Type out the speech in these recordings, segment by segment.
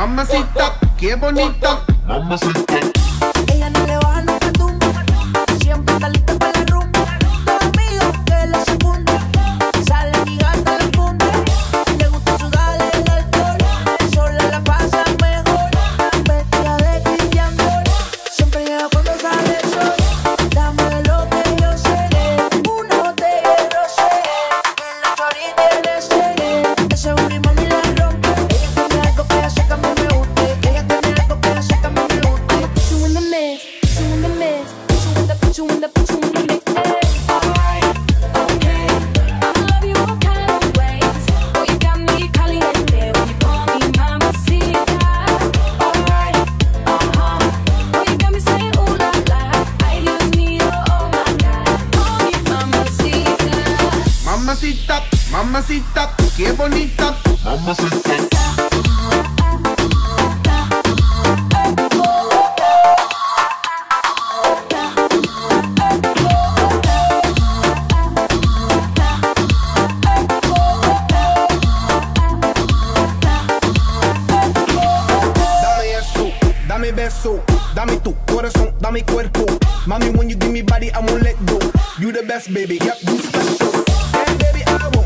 Mamacita, qué bonita. Mamacita. mamacita, qué bonita, mamacita. Dame tu corazón, dame cuerpo. Mommy, when you give me body, I won't let go. You the best, baby. Yep, you special.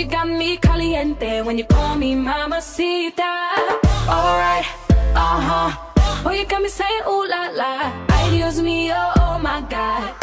you got me caliente when you call me mamacita. Alright, uh-huh. Oh, you got me saying ooh la la. Ay, Dios mío, oh my God.